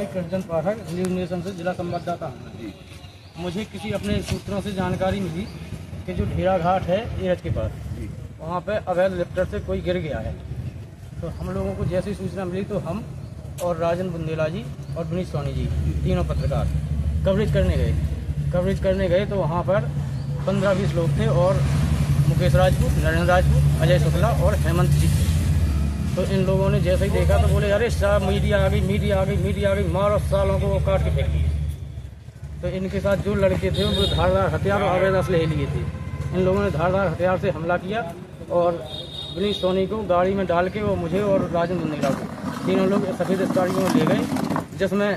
मैं कृष्ण पाठक news nation से जिला संवाददाता हूँ मुझे किसी अपने सूत्रों से जानकारी मिली कि जो ढेरा घाट है एरज के पास वहाँ पे अवैध लिफ्टर से कोई गिर गया है। तो हम लोगों को जैसी सूचना मिली तो हम और राजन बुंदेला जी और विनीत सोनी जी तीनों पत्रकार कवरेज करने गए। कवरेज करने गए तो वहाँ पर पंद्रह बीस लोग थे और मुकेश राजपूत नरेंद्र राजपूत अजय शुक्ला और हेमंत जी थे। तो इन लोगों ने जैसे ही देखा तो बोले, अरे साहब, मीडिया आ गई, मीडिया आ गई, मीडिया आ गई, मारो सालों को वो काट के फेंक दिए। तो इनके साथ जो लड़के थे वो धारदार हथियार और अवैध असलहे लिए थे। इन लोगों ने धारदार हथियार से हमला किया और विनीत सोनी को गाड़ी में डाल के वो मुझे और राजन बुंदेला को, तीनों लोग सफ़ेद स्टारियों में ले गए, जिसमें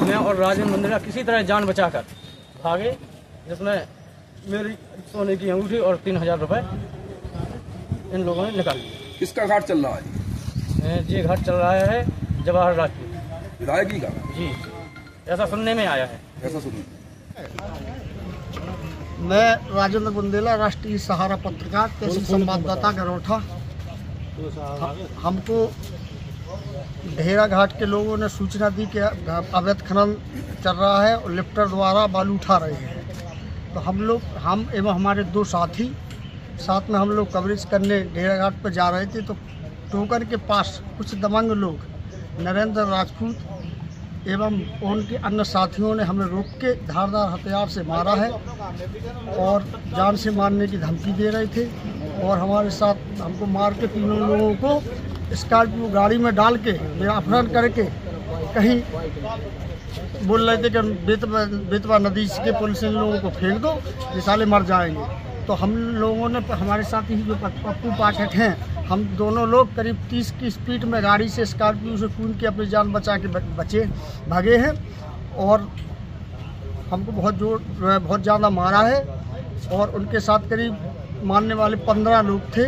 मैं और राजन बुंदेला किसी तरह जान बचाकर भागे, जिसमें मेरी सोने की अंगूठी और तीन हज़ार रुपये इन लोगों ने निकाल लिए। किसका घाट चल रहा है? ये घाट चल रहा है जवाहर राजपूत विधायक ही का? जी ऐसा सुनने में आया है। ऐसा सुनिए मैं। राजेंद्र बुंदेला राष्ट्रीय सहारा पत्रकार तहसील संवाददाता गरोठा। हमको ढेरा घाट के लोगों ने सूचना दी कि अवैध खनन चल रहा है और लिफ्टर द्वारा बालू उठा रहे हैं। तो हम लोग हम एवं हमारे दो साथी साथ में हम लोग कवरेज करने ढेरा घाट पर जा रहे थे तो टोकर के पास कुछ दबंग लोग, नरेंद्र राजपूत एवं उनके अन्य साथियों ने हमें रोक के धारदार हथियार से मारा है और जान से मारने की धमकी दे रहे थे और हमारे साथ हमको मार के तीनों लोगों को स्कॉर्पियो गाड़ी में डाल के मेरा अपहरण करके कहीं बोल रहे थे कि बेतवा बेतवा नदी के पुल से इन लोगों को फेंक दो ये साले मर जाएँगे। तो हम लोगों ने, हमारे साथ ही जो पप्पू पाठक हैं हम दोनों लोग करीब तीस की स्पीड में गाड़ी से स्कॉर्पियो से कूद के अपनी जान बचा के बचे भागे हैं और हमको बहुत ज़ोर बहुत ज़्यादा मारा है और उनके साथ करीब मारने वाले पंद्रह लोग थे।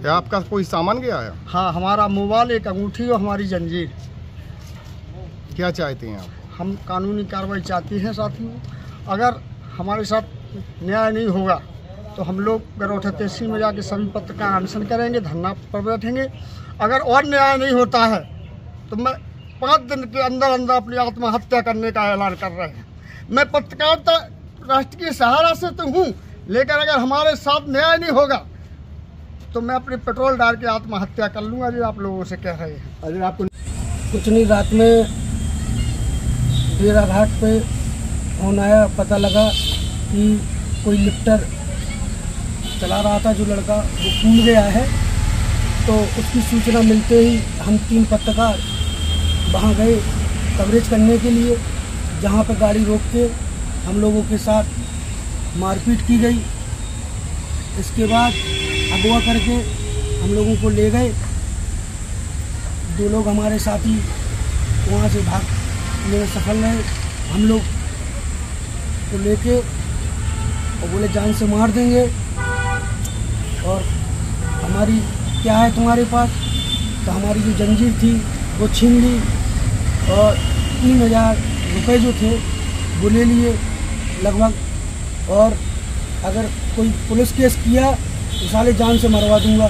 क्या आपका कोई सामान गया है? हाँ हमारा मोबाइल एक अंगूठी और हमारी जंजीर। क्या चाहते हैं आप? हम कानूनी कार्रवाई चाहते हैं साथियों। अगर हमारे साथ न्याय नहीं होगा तो हम लोग गरौठा तहसील में जाके सभी पत्रकार अनशन करेंगे धरना पर बैठेंगे। अगर और न्याय नहीं होता है तो मैं पाँच दिन के अंदर अंदर अपनी आत्महत्या करने का ऐलान कर रहे हैं। मैं पत्रकारिता राष्ट्रीय सहारा से तो हूँ लेकिन अगर हमारे साथ न्याय नहीं होगा तो मैं अपने पेट्रोल डाल के आत्महत्या कर लूँगा जो आप लोगों से कह रहे हैं। अगर आपको कुछ नहीं रात में डेरा घाट पे फ़ोन आया पता लगा कि कोई लिफ्टर चला रहा था, जो लड़का वो कूद गया है। तो उसकी सूचना मिलते ही हम तीन पत्रकार वहाँ गए कवरेज करने के लिए, जहाँ पर गाड़ी रोक के हम लोगों के साथ मारपीट की गई। इसके बाद अगवा करके हम लोगों को ले गए। दो लोग हमारे साथी वहाँ से भागने में सफल रहे। हम लोग को लेके और बोले, जान से मार देंगे। और हमारी क्या है तुम्हारे पास? तो हमारी जो जंजीर थी वो छीन ली और तीन हज़ार रुपये जो थे वो ले लिए लगभग। और अगर कोई पुलिस केस किया तो साले जान से मरवा दूँगा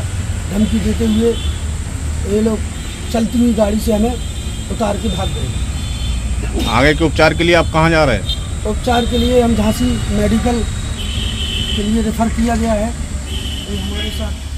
धमकी देते हुए। ये लोग चलती हुई गाड़ी से हमें उतार के भाग गए। आगे के उपचार के लिए आप कहाँ जा रहे हैं? उपचार के लिए हम झांसी मेडिकल के लिए रेफर किया गया है। ये हमारे साथ